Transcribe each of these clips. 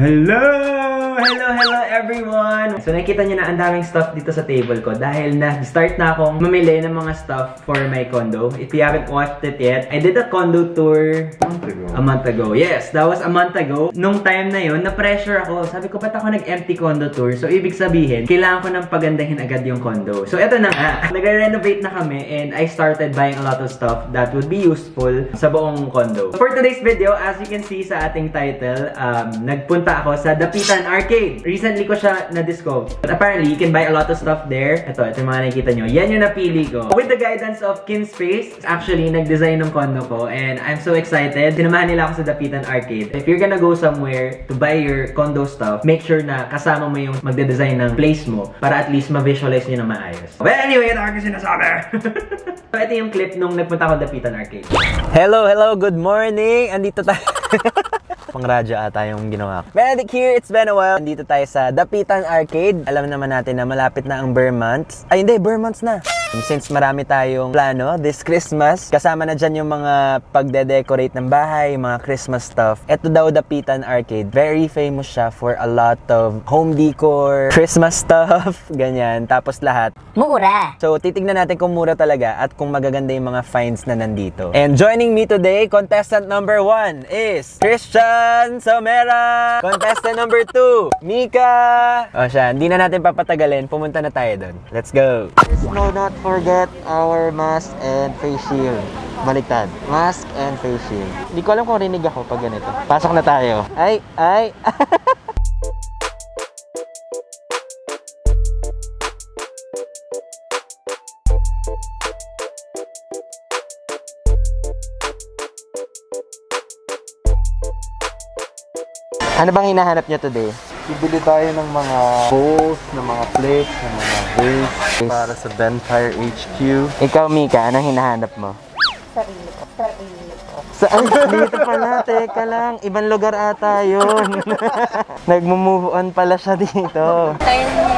Hello! Hello, hello everyone! So nakita nyo na ang daming stuff dito sa table ko dahil na-start na akong mamili ng mga stuff for my condo. If you haven't watched it yet, I did a condo tour A month ago. a month ago. Yes, that was a month ago. Nung time na yon na-pressure ako. Sabi ko, ba't ako nag-empty condo tour? So, ibig sabihin, kailangan ko nang pagandahin agad yung condo. So, eto na nga. Nagre-renovate na kami and I started buying a lot of stuff that would be useful sa buong condo. For today's video, as you can see sa ating title, um, nagpunta ako sa Dapitan Arcade. Recently ko siya na-discover. But apparently, you can buy a lot of stuff there. Ito, ito yung mga nakikita nyo. Yan yung napili ko. With the guidance of Kim Space, actually, nag-design ng condo ko and I'm so excited. Sinamahan nila ako sa Dapitan Arcade. If you're gonna go somewhere to buy your condo stuff, make sure na kasama mo yung magde-design ng place mo para at least ma-visualize nyo na maayos. But anyway, ito ako sinasabi. so, ito yung clip nung nagpunta ako sa Dapitan Arcade. Hello, hello, good morning! Andito tayo. Pang radyo ata yung ginawa ko. Benedict here, it's been a while. Nandito tayo sa Dapitan Arcade. Alam naman natin na malapit na ang Burr months. Ay hindi, Burr months na. Since marami tayong plano this Christmas, kasama na dyan yung mga pagde-decorate ng bahay, mga Christmas stuff. Ito daw Dapitan Arcade. Very famous siya for a lot of home decor, Christmas stuff, ganyan. Tapos lahat. Mura. So, titignan natin kung mura talaga at kung magaganda yung mga finds na nandito. And joining me today, contestant number one is Christian Somera! Contestant number two, Mika! O siya, hindi na natin papatagalin. Pumunta na tayo doon. Let's go! No, not forget our mask and face shield. Baliktad. Mask and face shield. Hindi ko alam kung rinig ako pag ganito. Pasok na tayo. Ay, ay! ano bang hinahanap niyo today? Bibili tayo ng mga bowls, ng mga plates, ng mga bowls para sa Benfire HQ. Ikaw, Mika, anong hinahanap mo? Sarili ko. Sarili ko. Saan? Dito pala, teka lang. Ibang lugar ata yun. Nagmo-move on pala siya dito.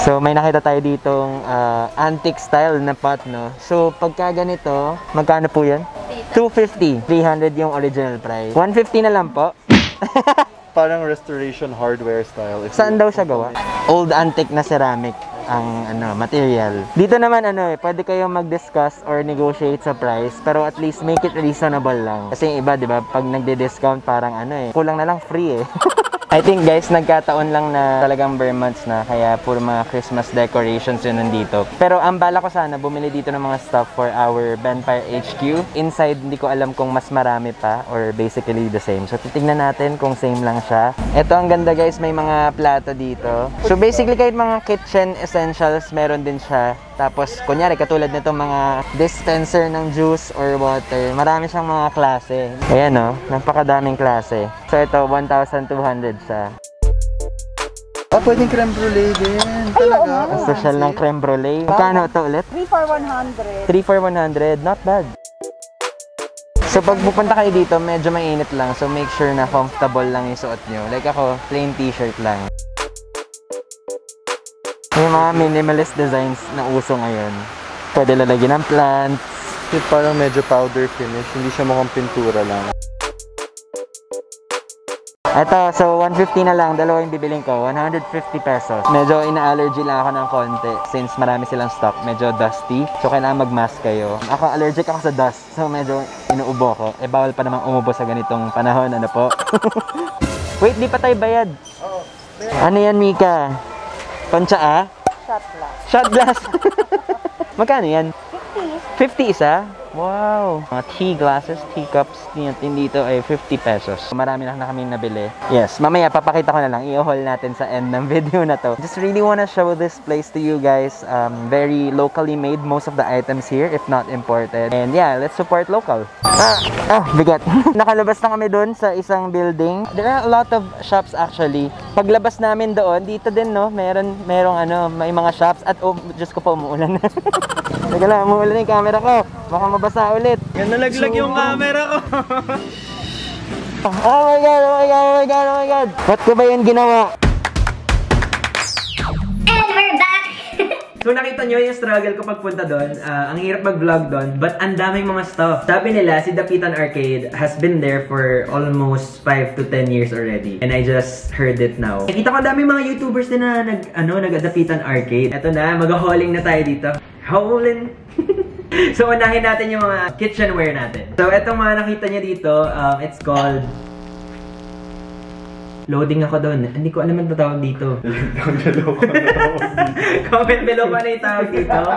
So, may nakita tayo ditong ah, antique style na pot, no? So, pagka ganito, magkano po yan? 250. 300 yung original price. 150 na lang po. Parang restoration hardware style. Saan daw siya gawa? Old antique na ceramic ang ano material. Dito naman ano eh, pwede kayong mag-discuss or negotiate sa price, pero at least make it reasonable lang. Kasi yung iba, 'di ba, pag nagde-discount parang ano eh, kulang na lang free eh. I think guys, nagkataon lang na talagang bare months na kaya puro mga Christmas decorations yun nandito. Pero ang bala ko sana bumili dito ng mga stuff for our Benfire HQ. Inside, hindi ko alam kung mas marami pa or basically the same. So titignan natin kung same lang siya. Ito ang ganda guys, may mga plato dito. So basically kahit mga kitchen essentials, meron din siya. Tapos, kunyari, katulad nito mga dispenser ng juice or water. Marami siyang mga klase. Ayan o, napakadaming klase. So, ito, 1,200 siya. Ah, pwedeng creme brulee din. Talaga. Ang social ng creme brulee. Magkano ito ulit? 3 for 100. 3 for 100. Not bad. So, pag pupunta kayo dito, medyo mainit lang. So, make sure na comfortable lang yung suot nyo. Like ako, plain t-shirt lang. Yung mga minimalist designs na uso ngayon. Pwede lalagyan ng plants. Yung parang medyo powder finish. Hindi siya mukhang pintura lang. Ito, so 150 na lang, dalawa yung bibiling ko, 150 pesos. Medyo ina-allergy lang ako ng konti since marami silang stock, medyo dusty. So kailangan mag-mask kayo. Ako allergic ako sa dust, so medyo inuubo ko. Eh bawal pa namang umubo sa ganitong panahon, ano po? Wait, di pa tayo bayad. Ano yan, Mika? Pancha ah? Shot lang. Shot glass. Magkano yan? 50 50. isa? Wow! Mga tea glasses, teacups, tinatin dito ay 50 pesos. Marami na na kaming nabili. Yes, mamaya papakita ko na lang. I-haul natin sa end ng video na to. Just really wanna show this place to you guys. Um, very locally made most of the items here, if not imported. And yeah, let's support local. Ah, ah bigat. Nakalabas na kami doon sa isang building. There are a lot of shops actually. Paglabas namin doon, dito din no, meron, merong ano, may mga shops. At oh, Diyos ko po, umuulan. Teka lang, umuulan yung camera ko. Baka mabasa ulit. Yan nalaglag yung camera ko. oh my god, oh my god, oh my god, oh my god. Ba't ko ba yan ginawa? And we're back! So so nakita nyo yung struggle ko pagpunta doon. Ah, ang hirap mag-vlog doon, but ang daming mga stuff. Sabi nila, si Dapitan Arcade has been there for almost 5 to 10 years already. And I just heard it now. Nakita ko dami mga YouTubers din na nag, ano, nag-Dapitan Arcade. Eto na, mag-hauling na tayo dito. Hauling! so, unahin natin yung mga kitchenware natin. So, etong mga nakita niyo dito, um, it's called Loading ako doon. Hindi ko alam ang tawag dito. Comment below kung ano yung tawag dito.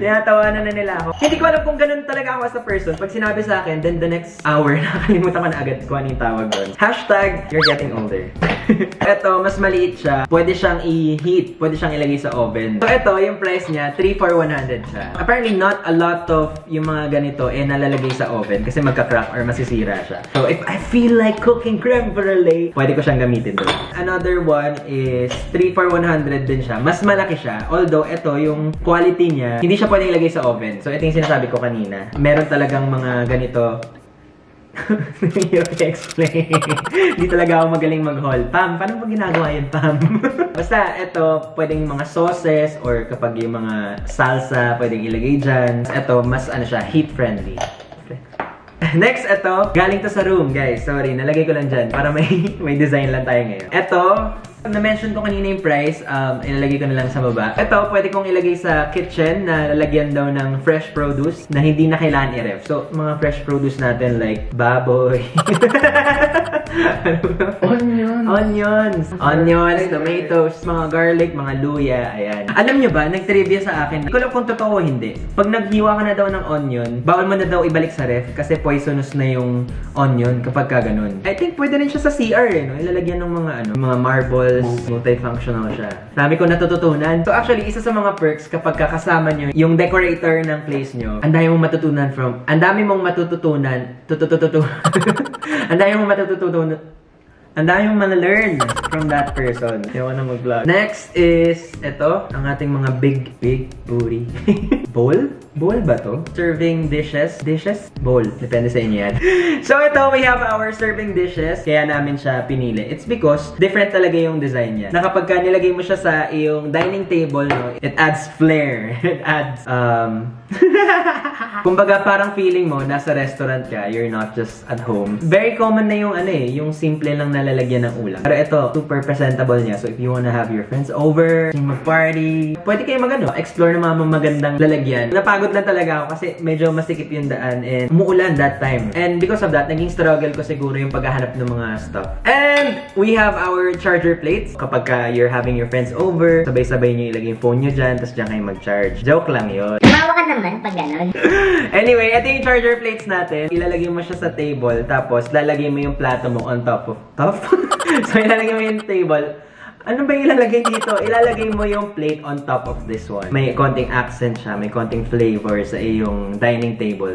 Tinatawanan na nila ako. Hindi ko alam kung ganun talaga ako as a person. Pag sinabi sa akin, then the next hour, nakalimutan ko na agad kung ano yung tawag doon. Hashtag, you're getting older. ito, mas maliit siya. Pwede siyang i-heat. Pwede siyang ilagay sa oven. So, ito, yung price niya, 3 for 100 siya. Apparently, not a lot of yung mga ganito eh nalalagay sa oven kasi magka-crack or masisira siya. So, if I feel like cooking creme brulee, pwede ko siyang gamitin doon. Another one is 3 for 100 din siya. Mas malaki siya. Although, ito, yung quality niya, hindi siya pwedeng ilagay sa oven. So, ito yung sinasabi ko kanina. Meron talagang mga ganito Hirap i-explain. Hindi talaga ako magaling mag-haul. Pam, paano mo ginagawa yun, Pam? Basta, ito, pwedeng mga sauces or kapag yung mga salsa, pwedeng ilagay dyan. Ito, mas ano siya, heat-friendly. Next, ito, galing to sa room, guys. Sorry, nalagay ko lang dyan para may, may design lang tayo ngayon. Ito, na-mention ko kanina yung price, um, ilalagay ko na lang sa baba. Ito, pwede kong ilagay sa kitchen na lalagyan daw ng fresh produce na hindi na kailangan i-ref. So, mga fresh produce natin like baboy. Onions! Onions! Onions, tomatoes, mga garlic, mga luya, ayan. Alam nyo ba, nag-trivia sa akin, hindi ko alam kung totoo o hindi. Pag naghiwa ka na daw ng onion, bawal mo na daw ibalik sa ref kasi poisonous na yung onion kapag ka ganun. I think pwede rin siya sa CR eh, no? Ilalagyan ng mga ano, mga marbles, multifunctional siya. Dami ko natututunan. So actually, isa sa mga perks kapag kakasama nyo yung decorator ng place nyo, ang dami mong matutunan from, ang dami mong matututunan, tututututu, ang dami mong matututunan, ang dami mong learn from that person. Ayaw na mag-vlog. Next is, ito, ang ating mga big, big booty. Bowl? Bowl ba to? Serving dishes? Dishes? Bowl. Depende sa inyo yan. so ito, we have our serving dishes. Kaya namin siya pinili. It's because different talaga yung design niya. Na kapag ka nilagay mo siya sa iyong dining table, no, it adds flair. it adds, um... Kumbaga, parang feeling mo, nasa restaurant ka, you're not just at home. Very common na yung ano eh, yung simple lang nalalagyan ng ulam. Pero ito, super presentable niya. So if you wanna have your friends over, mag-party, pwede kayo mag-ano, explore ng mga magandang lalagyan. Napagod lang talaga ako kasi medyo masikip yung daan and umuulan that time. And because of that, naging struggle ko siguro yung paghahanap ng mga stuff. And we have our charger plates. Kapag ka you're having your friends over, sabay-sabay nyo ilagay yung phone nyo dyan, tapos dyan kayo mag-charge. Joke lang yun. Tumawa ka naman pag gano'n. anyway, ito yung charger plates natin. Ilalagay mo siya sa table, tapos lalagay mo yung plato mo on top of... Top? so, ilalagay mo yung table. Ano ba ilalagay dito? Ilalagay mo yung plate on top of this one. May konting accent siya, may konting flavor sa iyong dining table.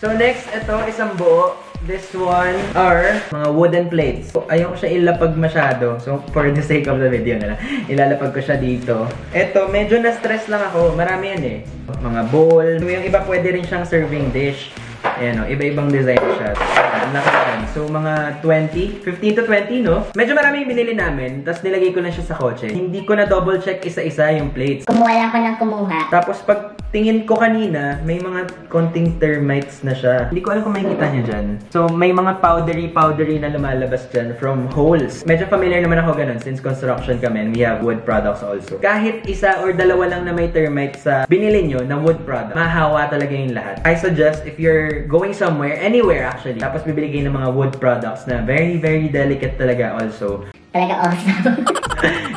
So next, ito isang buo. This one are mga wooden plates. So, ayoko siya ilapag masyado. So, for the sake of the video na lang, ilalapag ko siya dito. Ito, medyo na-stress lang ako. Marami yan eh. Mga bowl. Yung iba pwede rin siyang serving dish. Ayan o, iba-ibang design siya. Ang laki yan. So, mga 20, 15 to 20, no? Medyo marami yung binili namin, tapos nilagay ko na siya sa kotse. Hindi ko na double check isa-isa yung plates. Kumuha lang ako ng kumuha. Tapos pag tingin ko kanina, may mga konting termites na siya. Hindi ko alam kung makikita niya dyan. So, may mga powdery-powdery na lumalabas dyan from holes. Medyo familiar naman ako ganun since construction kami and we have wood products also. Kahit isa or dalawa lang na may termites sa binili nyo na wood product, mahawa talaga yung lahat. I suggest if you're going somewhere, anywhere actually, tapos bibili kayo ng mga wood products na very, very delicate talaga also, Talaga awesome.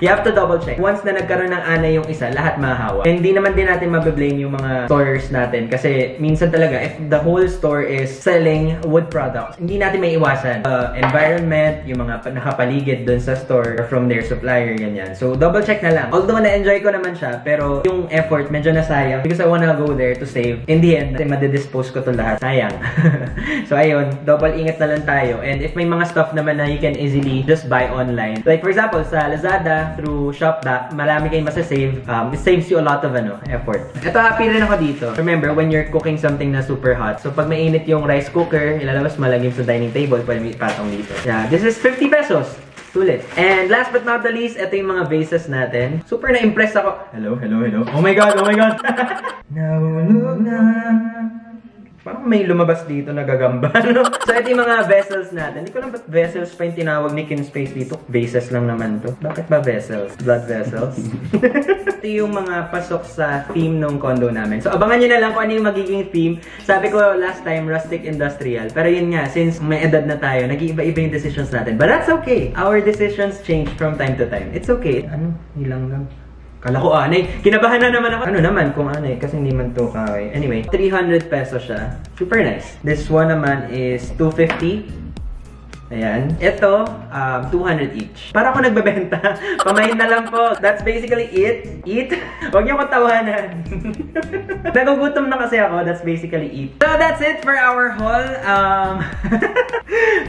You have to double check. Once na nagkaroon ng ana yung isa, lahat mahahawa. And hindi naman din natin mabiblame yung mga stores natin kasi minsan talaga, if the whole store is selling wood products, hindi natin may iwasan. Uh, environment, yung mga pa- nakapaligid dun sa store from their supplier, ganyan. So, double check na lang. Although na-enjoy ko naman siya, pero yung effort medyo nasayang because I wanna go there to save. In the end, madidispose ko to lahat. Sayang. so, ayun, double ingat na lang tayo. And if may mga stuff naman na you can easily just buy online, Like for example, sa Lazada, through Shopback, marami kayong masasave. Um, it saves you a lot of ano, effort. Ito, happy rin ako dito. Remember, when you're cooking something na super hot, so pag mainit yung rice cooker, ilalabas malagim sa dining table, pwede may patong dito. Yeah, this is 50 pesos. Sulit. And last but not the least, ito yung mga vases natin. Super na-impress ako. Hello, hello, hello. Oh my God, oh my God. Nahulog na. Parang may lumabas dito na gagamba, no? So, ito yung mga vessels natin. Hindi ko lang ba't vessels pa yung tinawag ni Kin Space dito. Vases lang naman to. Bakit ba vessels? Blood vessels? ito yung mga pasok sa theme ng condo namin. So, abangan nyo na lang kung ano yung magiging theme. Sabi ko last time, rustic industrial. Pero yun nga, since may edad na tayo, nag-iiba-iba yung decisions natin. But that's okay. Our decisions change from time to time. It's okay. Ano? Hilang lang. Kala ko anay. Kinabahan na naman ako. Ano naman kung anay kasi hindi man to kaway. Anyway, 300 pesos siya. Super nice. This one naman is 250. Ayan. Ito, um, 200 each. Para ako nagbebenta. Pamahin na lang po. That's basically it. Eat. Huwag niyo ko tawanan. Nagugutom na kasi ako. That's basically it. So, that's it for our haul. Um,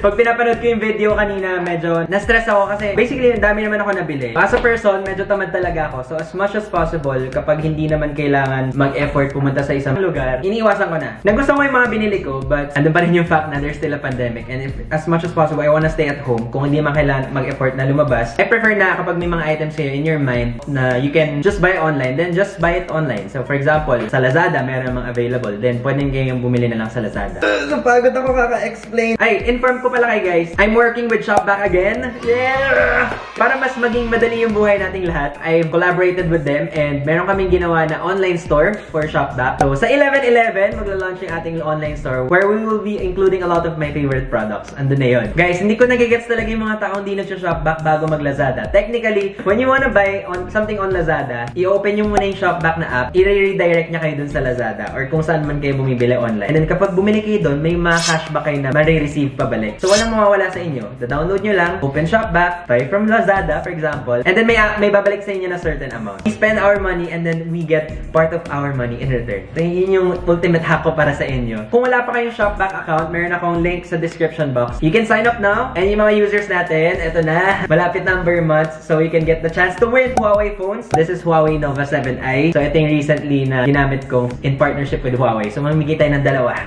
pag pinapanood ko yung video kanina, medyo na-stress ako kasi basically, ang dami naman ako nabili. As a person, medyo tamad talaga ako. So, as much as possible, kapag hindi naman kailangan mag-effort pumunta sa isang lugar, iniiwasan ko na. Nagustuhan ko yung mga binili ko, but andun pa rin yung fact na there's still a pandemic. And if, as much as possible, possible, I wanna stay at home. Kung hindi man kailangan mag-effort na lumabas, I prefer na kapag may mga items kayo in your mind na you can just buy online, then just buy it online. So, for example, sa Lazada, meron namang available. Then, pwede kayong bumili na lang sa Lazada. Napagod ako kaka-explain. Ay, inform ko pala kay guys, I'm working with Shopback again. Yeah! Para mas maging madali yung buhay nating lahat, I've collaborated with them and meron kaming ginawa na online store for Shopback. So, sa 11.11, magla-launch yung ating online store where we will be including a lot of my favorite products. Andun na yun. Guys, hindi ko nagigets talaga yung mga taong di nag-shopback bago mag-Lazada. Technically, when you wanna buy on something on Lazada, i-open nyo muna yung shopback na app, i-redirect niya kayo dun sa Lazada or kung saan man kayo bumibili online. And then kapag bumili kayo dun, may mga cashback kayo na ma-receive pabalik. So walang mawawala sa inyo. Da-download nyo lang, open shopback, buy from Lazada, for example, and then may, may babalik sa inyo na certain amount. We spend our money and then we get part of our money in return. So yun yung ultimate hack ko para sa inyo. Kung wala pa kayong shopback account, meron akong link sa description box. You can sign up now. And yung mga users natin, ito na. Malapit na ang bare months. So you can get the chance to win Huawei phones. This is Huawei Nova 7i. So ito yung recently na ginamit ko in partnership with Huawei. So mamimigay tayo ng dalawa.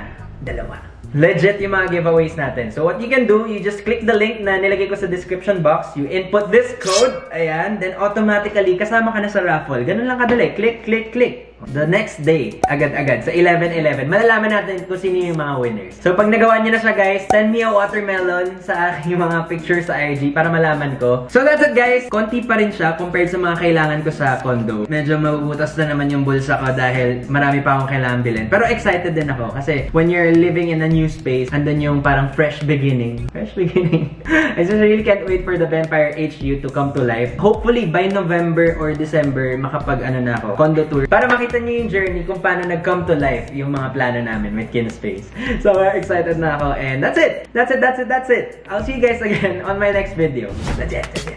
Dalawa. Legit yung mga giveaways natin. So what you can do, you just click the link na nilagay ko sa description box. You input this code. Ayan. Then automatically, kasama ka na sa raffle. Ganun lang kadali. Click, click, click. The next day, agad-agad, sa 11-11, malalaman natin kung sino yung mga winners. So, pag nagawa niyo na siya, guys, send me a watermelon sa aking mga pictures sa IG para malaman ko. So, that's it, guys. Konti pa rin siya compared sa mga kailangan ko sa condo. Medyo mabubutas na naman yung bulsa ko dahil marami pa akong kailangan bilhin. Pero excited din ako kasi when you're living in a new space, andun yung parang fresh beginning. Fresh beginning. I just really can't wait for the Vampire HU to come to life. Hopefully, by November or December, makapag ano na ako, condo tour. Para makita makita niyo yung journey kung paano nag-come to life yung mga plano namin with Kinspace. So, excited na ako. And that's it! That's it, that's it, that's it! I'll see you guys again on my next video. That's it!